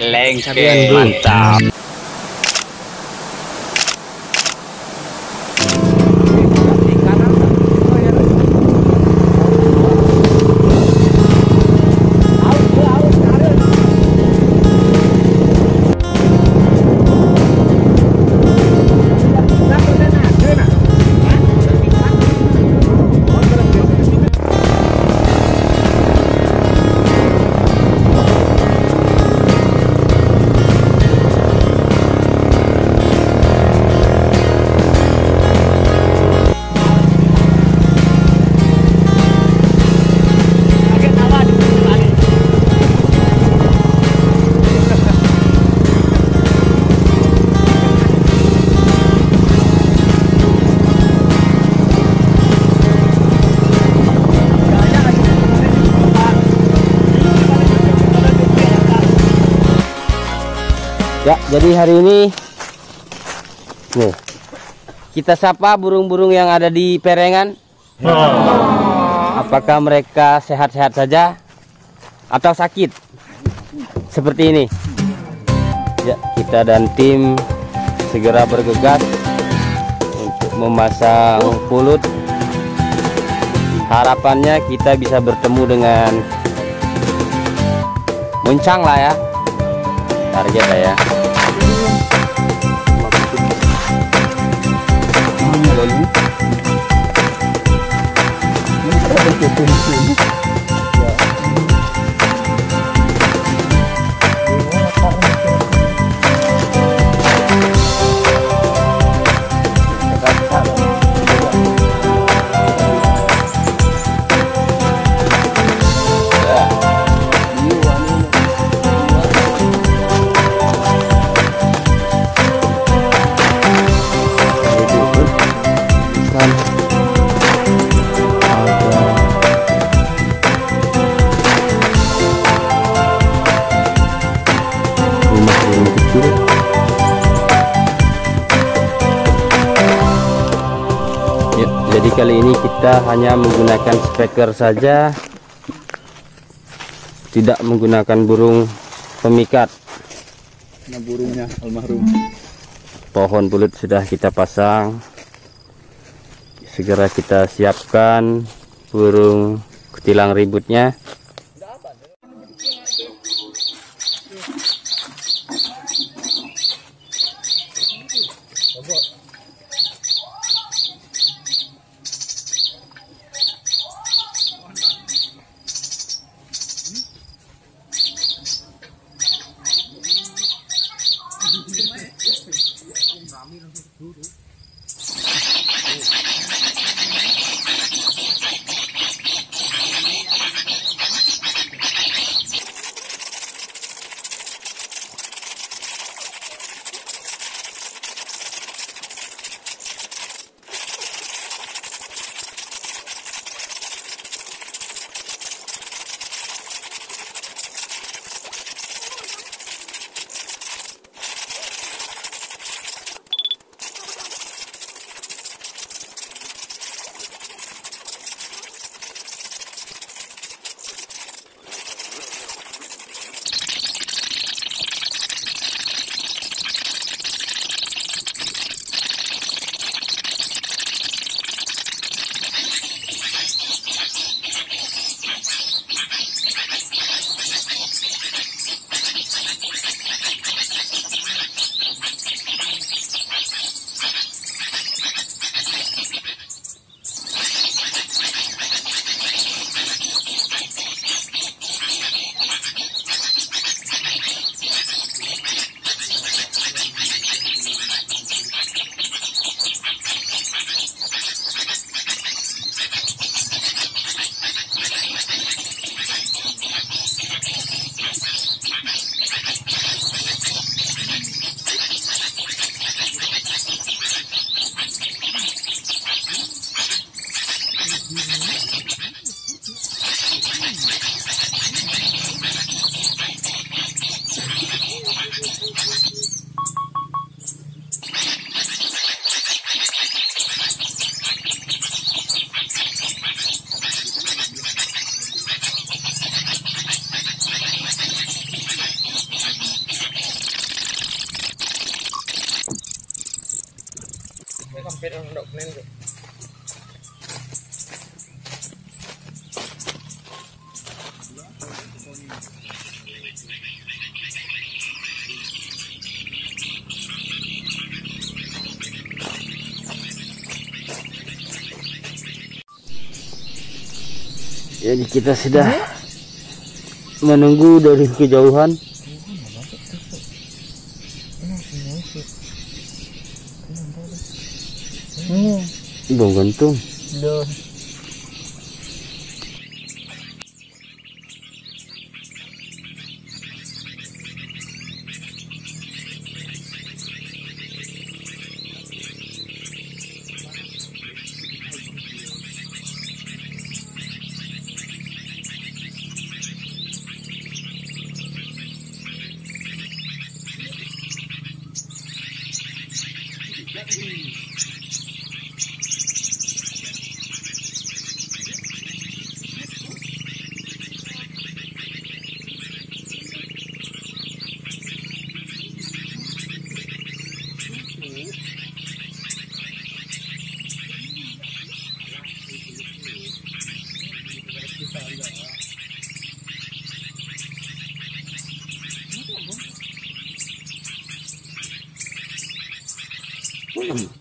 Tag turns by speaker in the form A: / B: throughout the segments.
A: Lengket mantap.
B: Jadi hari ini nih kita sapa burung-burung yang ada di perengan. Apakah mereka sehat-sehat saja atau sakit? Seperti ini. Ya, kita dan tim segera bergegas untuk memasang pulut. Harapannya kita bisa bertemu dengan muncang lah ya target lah ya. Rumah jadi kali ini kita hanya menggunakan speaker saja. Tidak menggunakan burung pemikat.
C: Nah burungnya almarhum.
B: pohon bulut sudah kita pasang. Segera kita siapkan burung kutilang ributnya Jadi kita sudah menunggu dari kejauhan. Bong gantung. Ah, Williams.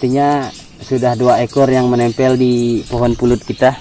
B: sepertinya sudah dua ekor yang menempel di pohon pulut kita.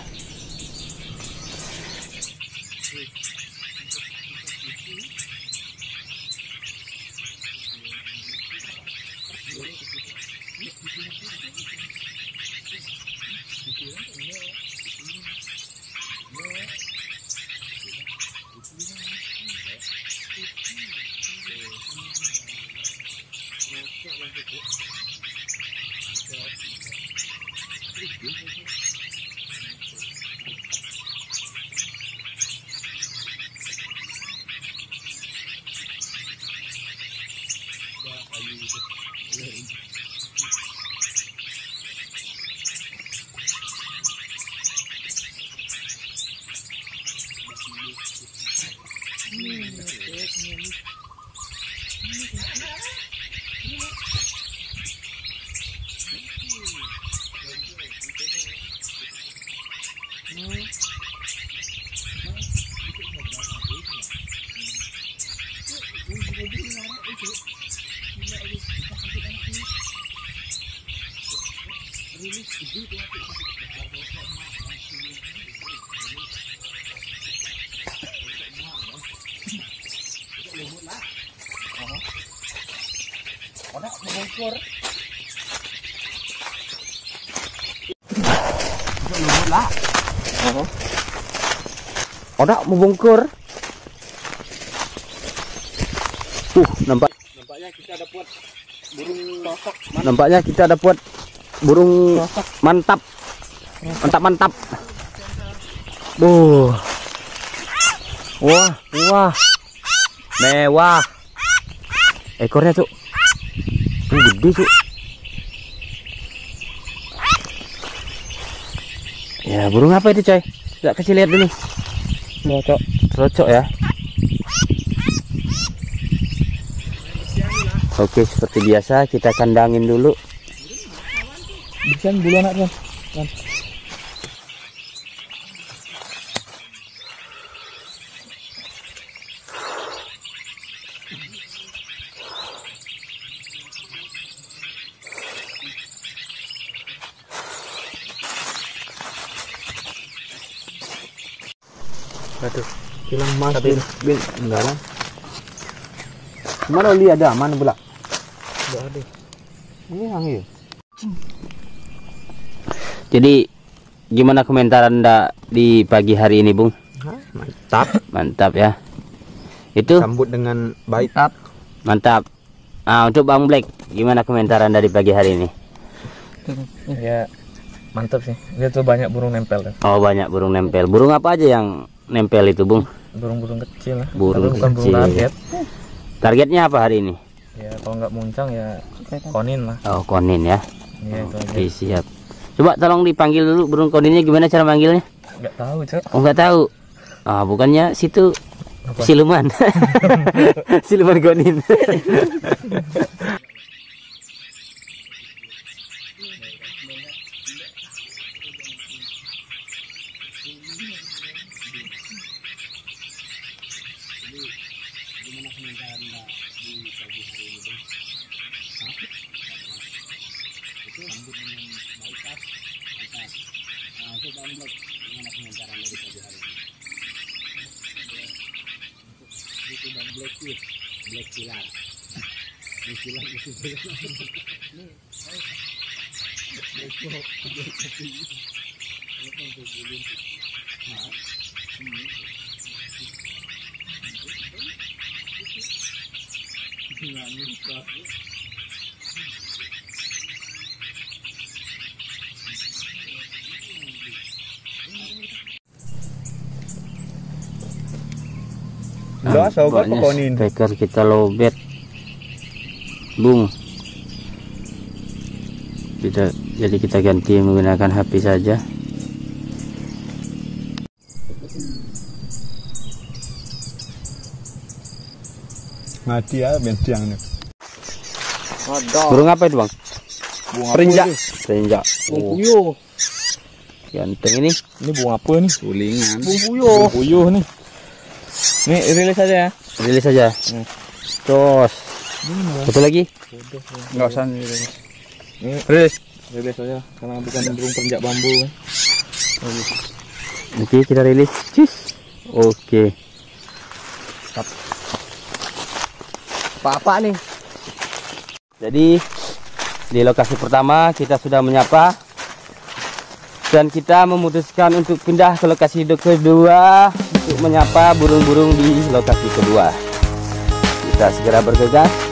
B: excuse me. Odak membungkur. Uh, nampak.
C: Nampaknya kita dapat burung sosok.
B: Nampaknya kita dapat burung mantap. Mantap mantap. Buh. Wah, wah. Mewah. Ekornya, Cuk. Ini gede. Ya, burung apa itu, coy? Coba kasih lihat dulu.
C: Cocok.
B: Rocok ya. Oke, seperti biasa kita kandangin dulu.
C: Bisa bulu anak kan.
B: Aduh,
C: Hilang mas.
B: tapi bin enggak lah. Mana Oli ada? Mana pula?
C: Enggak ada.
B: Ini yang iya. Jadi gimana komentar Anda di pagi hari ini, Bung?
A: Mantap.
B: Mantap ya. Itu
A: Sambut dengan baik.
B: mantap. Ah, untuk Bang Black, gimana komentar Anda di pagi hari ini?
C: Ya mantap sih. Dia tuh banyak burung nempel kan.
B: Oh, banyak burung nempel. Burung apa aja yang nempel itu, Bung?
C: Burung-burung kecil lah.
B: Burung
C: Tapi bukan
B: kecil.
C: burung target.
B: Targetnya apa hari ini?
C: Ya kalau nggak muncang ya konin lah.
B: Oh, konin ya.
C: Iya itu aja.
B: Oke, siap. Coba tolong dipanggil dulu burung koninnya gimana cara manggilnya?
C: Nggak tahu cok.
B: Oh, nggak tahu. Ah, bukannya situ
C: Apa?
B: siluman. siluman konin.
A: sih black
B: silat
D: black silat itu black black kok black ini ini ini
A: Sobat konin.
B: Speaker kita lowbat. Bung. Kita jadi kita ganti menggunakan HP saja.
A: Mati ya bentiang nih.
C: Ada.
B: Burung apa itu, Bang?
A: Bunga
B: Perinjak. Perinjak. Oh, ganteng ini.
C: Ini burung apa nih?
A: Tulingan.
C: Burung puyuh. Burung puyuh nih. Nih rilis aja ya.
B: Rilis saja.
C: Hmm.
B: Terus. Satu lagi.
A: Enggak usah nih.
C: Ini rilis. Rilis aja karena bukan burung perenjak bambu kan.
B: Oke, kita rilis. Cus. Oke. Apa-apa nih? Jadi di lokasi pertama kita sudah menyapa dan kita memutuskan untuk pindah ke lokasi kedua menyapa burung-burung di lokasi kedua. Kita segera bergegas